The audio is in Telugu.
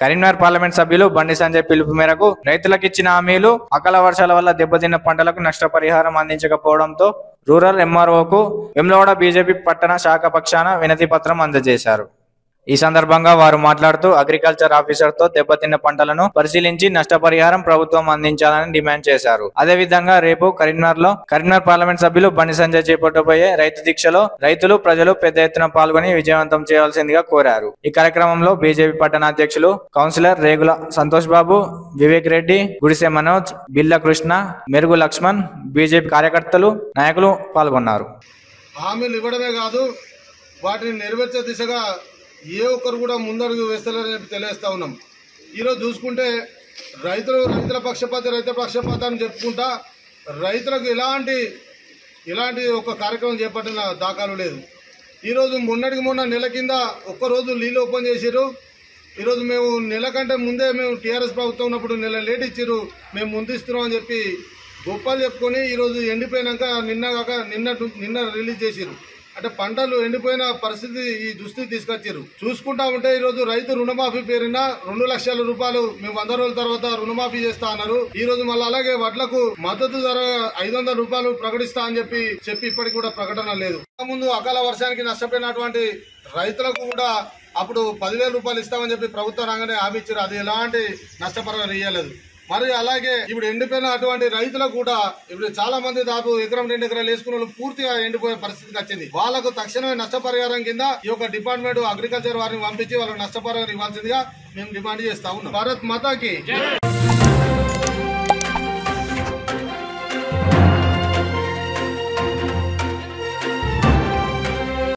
కరీంనగర్ పార్లమెంట్ సభ్యులు బండి సంజయ్ పిలుపు మేరకు రైతులకు ఇచ్చిన హామీలు అకాల వర్షాల వల్ల దెబ్బతిన్న పంటలకు నష్టపరిహారం అందించకపోవడంతో రూరల్ ఎంఆర్ఓకు వెమ్లవాడ బీజేపీ పట్టణ శాఖ పక్షాన వినతి పత్రం అందజేశారు. ఈ సందర్భంగా వారు మాట్లాడుతూ అగ్రికల్చర్ ఆఫీసర్తో దెబ్బతిన్న పంటలను పరిశీలించి నష్టపరిహారం ప్రభుత్వం అందించాలని డిమాండ్ చేశారు. అదేవిధంగా రేపు కరీంనగర్లో కరీంనగర్ పార్లమెంట్ సభ్యులు బండి సంజయ్ చేపట్టబోయే రైతు దీక్షలో రైతులు ప్రజలు పెద్ద ఎత్తున పాల్గొని విజయవంతం చేయాల్సిందిగా కోరారు. ఈ కార్యక్రమంలో బీజేపీ పట్టణాధ్యక్షులు కౌన్సిలర్ రేగుల సంతోష్ బాబు వివేక్ రెడ్డి గుడిసె మనోజ్ బిల్ల కృష్ణ మెరుగు లక్ష్మణ్ బీజేపీ కార్యకర్తలు నాయకులు పాల్గొన్నారు. హామీలు ఇవ్వడమే కాదు వాటిని నెరవేర్చే దిశగా ఏ ఒక్కరు కూడా ముందడుగు వేస్తారని చెప్పి తెలియజేస్తా ఉన్నాం. ఈరోజు చూసుకుంటే రైతులు రైతుల పక్షపాత రైతుల పక్షపాత అని చెప్పుకుంటా రైతులకు ఎలాంటి ఎలాంటి ఒక కార్యక్రమం చేపట్టిన దాఖలు లేదు. ఈరోజు మొన్నటికి మొన్న నెల కింద ఒక్కరోజు నీళ్ళు ఓపెన్ చేసిర్రు. ఈరోజు మేము నెల కంటే ముందే మేము టీఆర్ఎస్ ప్రభుత్వం ఉన్నప్పుడు నెల లేట్ ఇచ్చిర్రు. మేము ముందు ఇస్తున్నాం అని చెప్పి గొప్పలు చెప్పుకొని ఈరోజు ఎండిపోయినాక నిన్న కాక నిన్న నిన్న రిలీజ్ చేసిర్రు. అంటే పంటలు ఎండిపోయిన పరిస్థితి ఈ దుస్థితి తీసుకొచ్చారు. చూసుకుంటా ఉంటే ఈ రోజు రైతు రుణమాఫీ పేరిన రెండు లక్షల రూపాయలు మేము వంద రోజుల తర్వాత రుణమాఫీ చేస్తా అన్నారు. ఈ రోజు మళ్ళీ అలాగే వడ్లకు మద్దతు ధర ఐదు వందల రూపాయలు ప్రకటిస్తా అని చెప్పి చెప్పి ఇప్పటికి కూడా ప్రకటన లేదు. ముందు అకాల వర్షానికి నష్టపోయినటువంటి రైతులకు కూడా అప్పుడు పదివేల రూపాయలు ఇస్తామని చెప్పి ప్రభుత్వం రాగానే హామీ ఇచ్చారు. అది ఎలాంటి నష్టపరం ఇయ్యలేదు మరి అలాగే ఇప్పుడు ఎండిపోయిన అటువంటి రైతులకు కూడా ఇప్పుడు చాలా మంది దాదాపు ఎకరం రెండు ఎకరాలు వేసుకున్న వాళ్ళు పూర్తిగా ఎండిపోయే పరిస్థితికి వచ్చింది. వాళ్ళకు తక్షణమే నష్టపరిహారం కింద ఈ యొక్క డిపార్ట్మెంట్ అగ్రికల్చర్ వారిని పంపించి వాళ్ళకి నష్టపరిహారం ఇవ్వాల్సిందిగా మేము డిమాండ్ చేస్తా ఉన్నాం. భారత్ మాతాకి